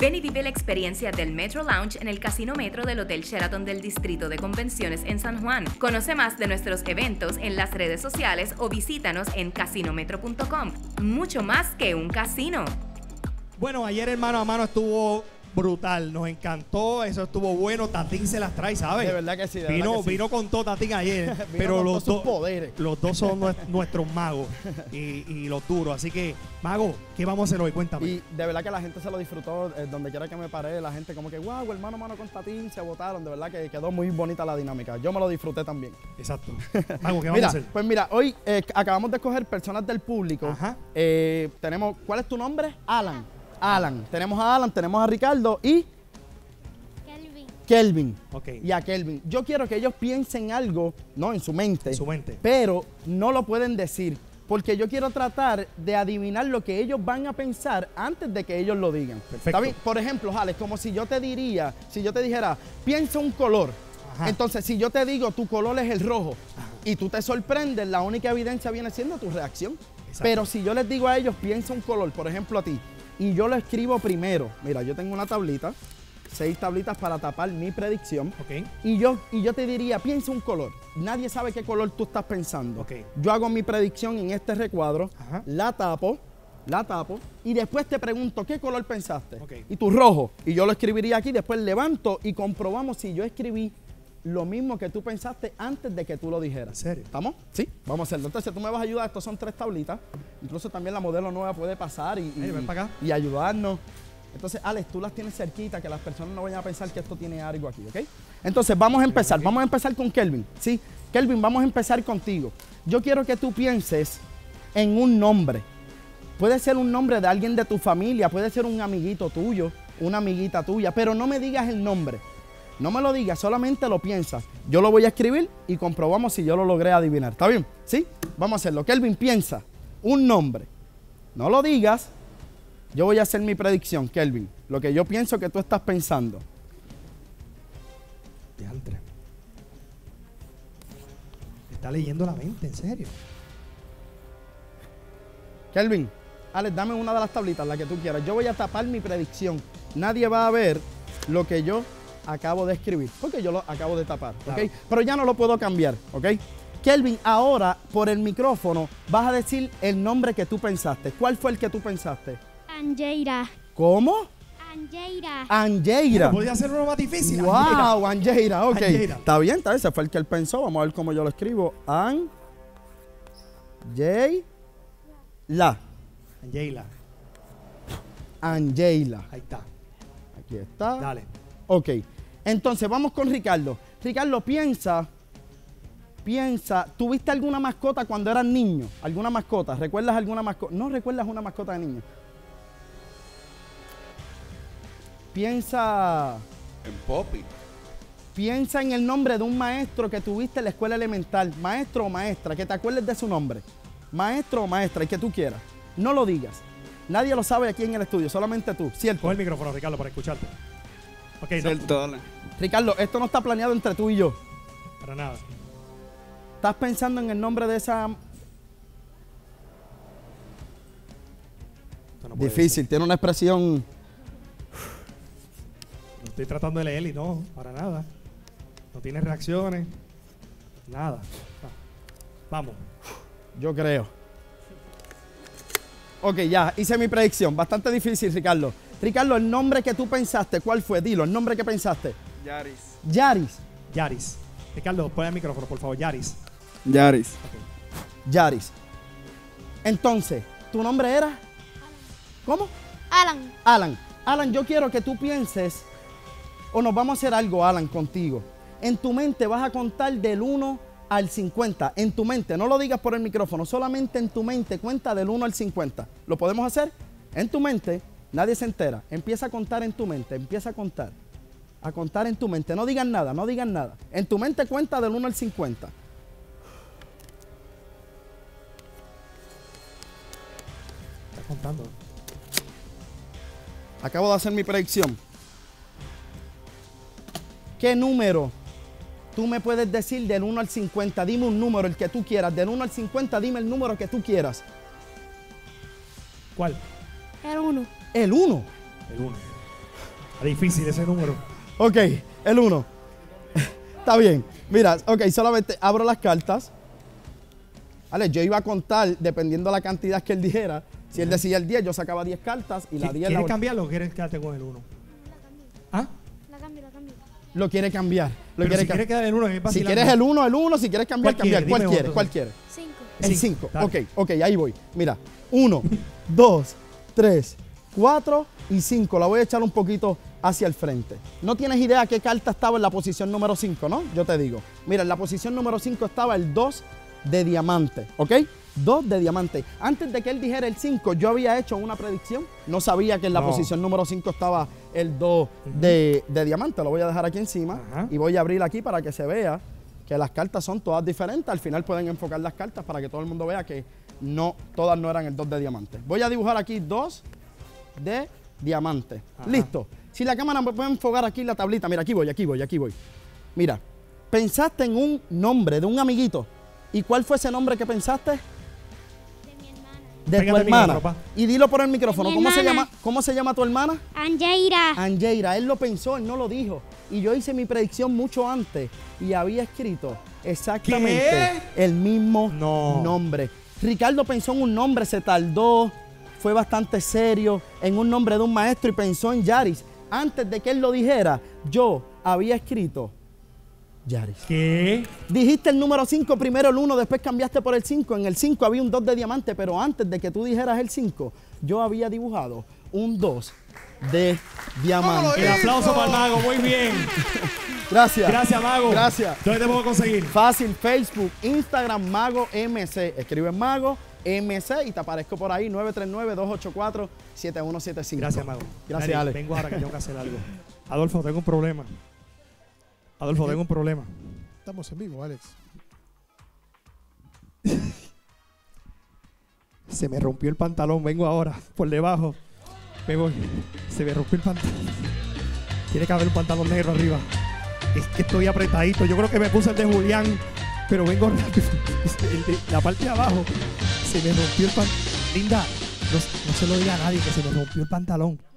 Ven y vive la experiencia del Metro Lounge en el Casino Metro del Hotel Sheraton del Distrito de Convenciones en San Juan. Conoce más de nuestros eventos en las redes sociales o visítanos en casinometro.com. Mucho más que un casino. Bueno, ayer el mano a mano estuvo brutal, nos encantó, eso estuvo bueno, Tatín se las trae, ¿sabes? De verdad que sí, de vino, verdad que sí. vino con todo Tatín ayer, pero los dos, poderes. los dos son nues- nuestros magos y, y los duros. Así que, mago, ¿qué vamos a hacer hoy? Cuéntame. Y de verdad que la gente se lo disfrutó, eh, donde quiera que me paré, la gente como que, wow, hermano, mano con Tatín, se votaron, de verdad que quedó muy bonita la dinámica. Yo me lo disfruté también. Exacto. Mago, ¿qué vamos Mira, a hacer? pues mira, hoy eh, acabamos de escoger personas del público. Ajá. Eh, tenemos, ¿cuál es tu nombre? Alan. Alan. Tenemos a Alan, tenemos a Ricardo y Kelvin. Kelvin. Ok. Y a Kelvin. Yo quiero que ellos piensen algo, no, en su mente. En su mente. Pero no lo pueden decir. Porque yo quiero tratar de adivinar lo que ellos van a pensar antes de que ellos lo digan. Perfecto. ¿Está bien? Por ejemplo, Alex, como si yo te diría, si yo te dijera, piensa un color. Ajá. Entonces, si yo te digo, tu color es el rojo, y tú te sorprendes, la única evidencia viene siendo tu reacción. Exacto. Pero si yo les digo a ellos, piensa un color, por ejemplo a ti, y yo lo escribo primero, mira, yo tengo una tablita, seis tablitas para tapar mi predicción, y yo, y yo te diría, piensa un color. Nadie sabe qué color tú estás pensando. Yo hago mi predicción en este recuadro, Ajá. la tapo, la tapo, y después te pregunto, ¿qué color pensaste? Y tú rojo. Y yo lo escribiría aquí, después levanto y comprobamos si yo escribí lo mismo que tú pensaste antes de que tú lo dijeras. ¿En serio? ¿Estamos? Sí, vamos a hacerlo. Entonces tú me vas a ayudar, estos son tres tablitas. Incluso también la modelo nueva puede pasar y, y- acá. y ayudarnos. Entonces, Alex, tú las tienes cerquita, que las personas no vayan a pensar que esto tiene algo aquí, ¿ok? Entonces, vamos a empezar. Vamos a empezar con Kelvin, ¿sí? Kelvin, vamos a empezar contigo. Yo quiero que tú pienses en un nombre. Puede ser un nombre de alguien de tu familia, puede ser un amiguito tuyo, una amiguita tuya, pero no me digas el nombre. No me lo digas, solamente lo piensas. Yo lo voy a escribir y comprobamos si yo lo logré adivinar. ¿Está bien? ¿Sí? Vamos a hacerlo. Kelvin, piensa un nombre. No lo digas. Yo voy a hacer mi predicción, Kelvin. Lo que yo pienso que tú estás pensando. Está leyendo la mente, en serio. Kelvin, Alex, dame una de las tablitas, la que tú quieras. Yo voy a tapar mi predicción. Nadie va a ver lo que yo acabo de escribir, porque yo lo acabo de tapar, ¿ok? Claro. Pero ya no lo puedo cambiar, ¿ok? Kelvin, ahora por el micrófono vas a decir el nombre que tú pensaste. ¿Cuál fue el que tú pensaste? Anjeira. ¿Cómo? Anjeira. Anjeira. Podría ser uno más difícil. Wow, Anjeira, ok. Está bien, está bien, ese fue el que él pensó. Vamos a ver cómo yo lo escribo. An, J, la, Angela. Anjeila. Ahí está. Aquí está. Dale. Ok, entonces vamos con Ricardo. Ricardo, piensa, piensa, ¿tuviste alguna mascota cuando eras niño? ¿Alguna mascota? ¿Recuerdas alguna mascota? No recuerdas una mascota de niño. Piensa, En Poppy. piensa en el nombre de un maestro que tuviste en la escuela elemental, maestro o maestra, que te acuerdes de su nombre. Maestro o maestra, el que tú quieras. No lo digas. Nadie lo sabe aquí en el estudio, solamente tú, ¿cierto? Coge el micrófono, Ricardo, para escucharte. Ok, no, Cierto. Ricardo, esto no está planeado entre tú y yo. para nada. ¿Estás pensando en el nombre de esa Esto no puede Difícil, tiene una expresión. ser. No estoy tratando de leer y no, para nada. No tiene reacciones. Nada. Ah. Vamos. Yo creo. Ok, ya, hice mi predicción. Bastante difícil, Ricardo. Ricardo, el nombre que tú pensaste, ¿cuál fue? Dilo, el nombre que pensaste. Yaris. Yaris. Yaris. Ricardo, pon el micrófono, por favor. Yaris. Yaris. Yaris. Entonces, ¿tu nombre era? ¿Cómo? Alan. Alan. Alan, yo quiero que tú pienses, o nos vamos a hacer algo, Alan, contigo. En tu mente vas a contar del 1 al 50. En tu mente, no lo digas por el micrófono, solamente en tu mente cuenta del 1 al 50. ¿Lo podemos hacer? En tu mente, nadie se entera. Empieza a contar en tu mente, empieza a contar. A contar en tu mente. No digan nada, no digan nada. En tu mente cuenta del 1 al 50. Estás contando. Acabo de hacer mi predicción. ¿Qué número tú me puedes decir del 1 al 50? Dime un número, el que tú quieras. Del 1 al 50, dime el número que tú quieras. ¿Cuál? El uno. El 1. El 1. Difícil ese número. Ok, el 1. Está bien. Mira, ok, solamente abro las cartas. Vale, yo iba a contar dependiendo de la cantidad que él dijera. Si él decía el 10, yo sacaba 10 cartas y la ¿Qui- 10 la ¿Quieres vol- cambiarlo o quieres quedarte con el 1? ¿Ah? La cambio, la cambio. lo quiere cambiar. Lo Pero quiere si cam- quieres quedar el 1, es si quieres el 1, el 1. Si quieres cambiar, cambiar. ¿Cuál quieres? ¿Cuál quieres? Cinco. El Cinco, 5. dale. Ok, ok, ahí voy. Mira, 1, 2, 3, 4 y 5. La voy a echar un poquito hacia el frente. No tienes idea qué carta estaba en la posición número 5, ¿no? Yo te digo. Mira, en la posición número 5 estaba el 2 de diamante, ¿ok? 2 de diamante. Antes de que él dijera el 5, yo había hecho una predicción. No sabía que en la No. posición número 5 estaba el 2 de, de diamante. Lo voy a dejar aquí encima Ajá. y voy a abrir aquí para que se vea que las cartas son todas diferentes. Al final pueden enfocar las cartas para que todo el mundo vea que no, todas no eran el 2 de diamante. Voy a dibujar aquí 2 de diamante. Ajá. Listo. Si la cámara me puede enfocar aquí la tablita, mira, aquí voy, aquí voy, aquí voy. Mira, pensaste en un nombre de un amiguito. ¿Y cuál fue ese nombre que pensaste? De mi hermana. De Pégate tu hermana. Y dilo por el micrófono. mi ¿Cómo se, llama, ¿Cómo se llama tu hermana? Angeira. Angeira, él lo pensó, él no lo dijo. Y yo hice mi predicción mucho antes y había escrito exactamente el mismo No. nombre. Ricardo pensó en un nombre, se tardó, fue bastante serio, en un nombre de un maestro y pensó en Yaris. Antes de que él lo dijera, yo había escrito Yaris. ¿Qué? Dijiste el número 5, primero el 1, después cambiaste por el 5. En el 5 había un 2 de diamante, pero antes de que tú dijeras el 5, yo había dibujado un 2 de diamante. El aplauso para el mago, muy bien. Gracias. Gracias, mago. Gracias. ¿Dónde te puedo conseguir? Fácil, Facebook, Instagram, Mago MC. Escribe Mago MC y te aparezco por ahí, 939-284-7175. Gracias, mago. Gracias, Dani, Ale. Vengo ahora que tengo que hacer algo. Adolfo, tengo un problema. Adolfo, tengo un problema. Estamos en vivo, Alex. Se me rompió el pantalón, vengo ahora, por debajo. Me voy. Se me rompió el pantalón. Tiene que haber un pantalón negro arriba. Es que estoy apretadito. Yo creo que me puse el de Julián, pero vengo rápido. La parte de abajo se me rompió el pantalón. Linda, no, no se lo diga a nadie que se me rompió el pantalón.